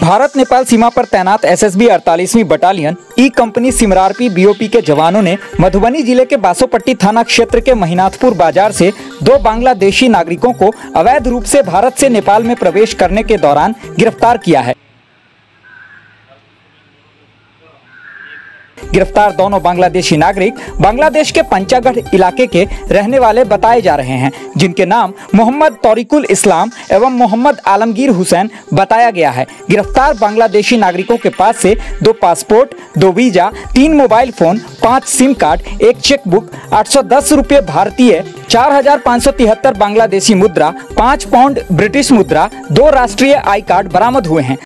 भारत नेपाल सीमा पर तैनात एसएसबी 48वीं बटालियन, ई कंपनी सिमरारपी बीओपी के जवानों ने मधुबनी ज़िले के बासोपट्टी थाना क्षेत्र के महिनाथपुर बाज़ार से दो बांग्लादेशी नागरिकों को अवैध रूप से भारत से नेपाल में प्रवेश करने के दौरान गिरफ़्तार किया है। गिरफ़्तार दोनों बांग्लादेशी नागरिक बांग्लादेश के पंचागढ़ इलाके के रहने वाले बताए जा रहे हैं, जिनके नाम मोहम्मद तौरिकुल इस्लाम एवं मोहम्मद आलमगीर हुसैन बताया गया है। गिरफ़्तार बांग्लादेशी नागरिकों के पास से दो पासपोर्ट, दो वीज़ा, तीन मोबाइल फ़ोन, पाँच सिम कार्ड, एक चेक बुक आठ सौ दस भारतीय, चार हज़ार पाँच सौ तिहत्तर बांग्लादेशी मुद्रा, पाँच पाउंड ब्रिटिश मुद्रा, दो राष्ट्रीय आई कार्ड बरामद हुए हैं।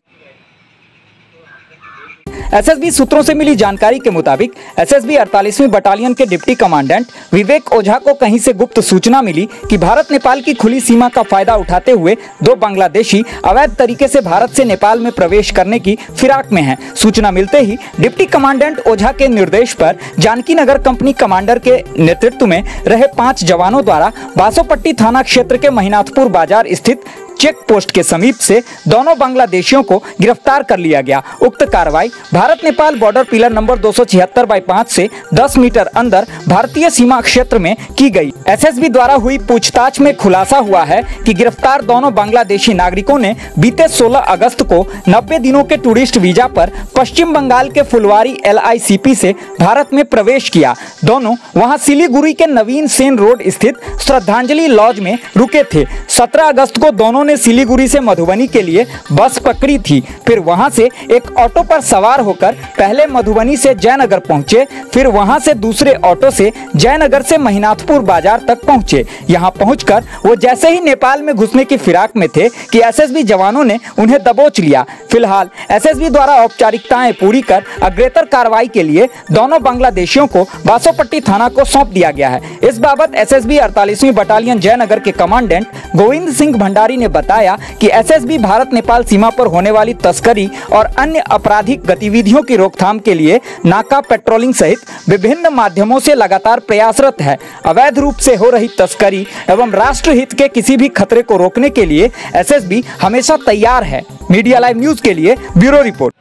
एसएसबी सूत्रों से मिली जानकारी के मुताबिक, एसएसबी 48वीं बटालियन के डिप्टी कमांडेंट विवेक ओझा को कहीं से गुप्त सूचना मिली कि भारत नेपाल की खुली सीमा का फ़ायदा उठाते हुए दो बांग्लादेशी अवैध तरीके से भारत से नेपाल में प्रवेश करने की फिराक में हैं। सूचना मिलते ही डिप्टी कमांडेंट ओझा के निर्देश पर जानकी नगर कंपनी कमांडर के नेतृत्व में रहे पाँच जवानों द्वारा बासोपट्टी थाना क्षेत्र के महिनाथपुर बाज़ार स्थित चेक पोस्ट के समीप से दोनों बांग्लादेशियों को गिरफ़्तार कर लिया गया। उक्त कार्रवाई Bharat Nepal border pillar number दो सौ छिहत्तर बाई पाँच से 10 मीटर अंदर भारतीय सीमा क्षेत्र में की गई। एसएसबी द्वारा हुई पूछताछ में खुलासा हुआ है कि गिरफ़्तार दोनों बांग्लादेशी नागरिकों ने बीते 16 अगस्त को 90 दिनों के टूरिस्ट वीज़ा पर पश्चिम बंगाल के फुलवारी एल से भारत में प्रवेश किया। दोनों वहाँ सिलीगुड़ी के नवीन सेन रोड स्थित श्रद्धांजलि लॉज में रुके थे। सत्रह अगस्त को दोनों ने सिलीगुड़ी से मधुबनी के लिए बस पकड़ी थी। फिर वहाँ से एक ऑटो पर सवार होकर पहले मधुबनी से जयनगर पहुँचे, फिर वहाँ से दूसरे ऑटो से जयनगर से महिनाथपुर बाज़ार तक पहुँचे। यहाँ पहुंचकर वो जैसे ही नेपाल में घुसने की फिराक में थे कि एसएसबी जवानों ने उन्हें दबोच लिया। फ़िलहाल एसएसबी द्वारा औपचारिकताएँ पूरी कर अग्रेतर कार्रवाई के लिए दोनों बांग्लादेशियों को बासोपट्टी थाना को सौंप दिया गया है। इस बाबत एसएसबी 48वीं बटालियन जयनगर के कमांडेंट गोविंद सिंह भंडारी ने बताया कि एसएसबी भारत नेपाल सीमा पर होने वाली तस्करी और अन्य आपराधिक गतिविधियों की रोकथाम के लिए नाका पेट्रोलिंग सहित विभिन्न माध्यमों से लगातार प्रयासरत है। अवैध रूप से हो रही तस्करी एवं राष्ट्रहित के किसी भी खतरे को रोकने के लिए एसएसबी हमेशा तैयार है। मीडिया लाइव न्यूज़ के लिए ब्यूरो रिपोर्ट।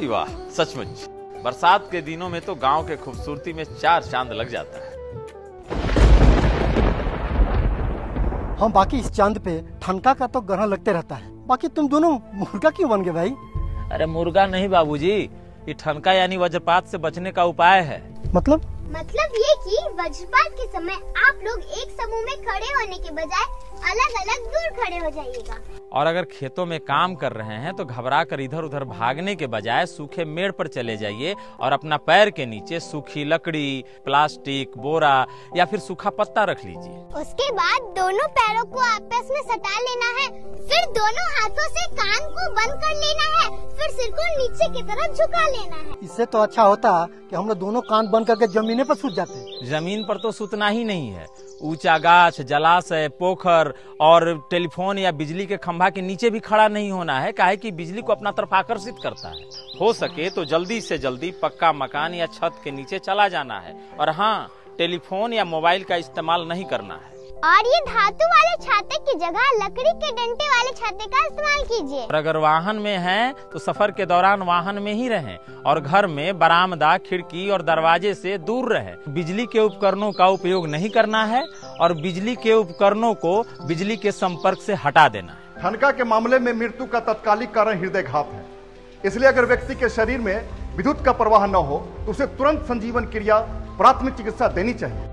वाह, सचमुच। बरसात के दिनों में तो गाँव के खूबसूरती में चार चाँद लग जाता है। हम बाकी इस चाँद पे ठनका का तो ग्रहण लगते रहता है। बाकी तुम दोनों मुर्गा क्यों बन गए भाई? अरे मुर्गा नहीं बाबूजी ये ठनका यानी वज्रपात से बचने का उपाय है। मतलब? मतलब ये कि वज्रपात के समय आप लोग एक समूह में खड़े होने के बजाय अलग अलग दूर खड़े हो जाइएगा। और अगर खेतों में काम कर रहे हैं तो घबरा कर इधर उधर भागने के बजाय सूखे मेड़ पर चले जाइए और अपना पैर के नीचे सूखी लकड़ी प्लास्टिक बोरा या फिर सूखा पत्ता रख लीजिए। उसके बाद दोनों पैरों को आपस में सटा लेना है फिर दोनों हाथों से कान को बंद कर लेना है फिर सिर को नीचे की तरफ़ झुका लेना है। इससे तो अच्छा होता कि हम लोग दोनों कान बंद करके जमीने पर सूत जाते। ज़मीन पर तो सूतना ही नहीं है। ऊँचा गाछ, जलाशय, पोखर और टेलीफोन या बिजली के खंभा के नीचे भी खड़ा नहीं होना है। काहे कि बिजली को अपना तरफ़ आकर्षित करता है। हो सके तो जल्दी से जल्दी पक्का मकान या छत के नीचे चला जाना है। और हाँ टेलीफोन या मोबाइल का इस्तेमाल नहीं करना है। और ये धातु वाले छाते की जगह लकड़ी के डंडे वाले छाते का इस्तेमाल कीजिए। और अगर वाहन में हैं तो सफ़र के दौरान वाहन में ही रहें और घर में बरामदा खिड़की और दरवाजे से दूर रहें। बिजली के उपकरणों का उपयोग नहीं करना है और बिजली के उपकरणों को बिजली के संपर्क से हटा देना है। ठनका के मामले में मृत्यु का तत्कालिक कारण हृदयघात है। इसलिए अगर व्यक्ति के शरीर में विद्युत का प्रवाह न हो तो उसे तुरंत संजीवन क्रिया प्राथमिक चिकित्सा देनी चाहिए।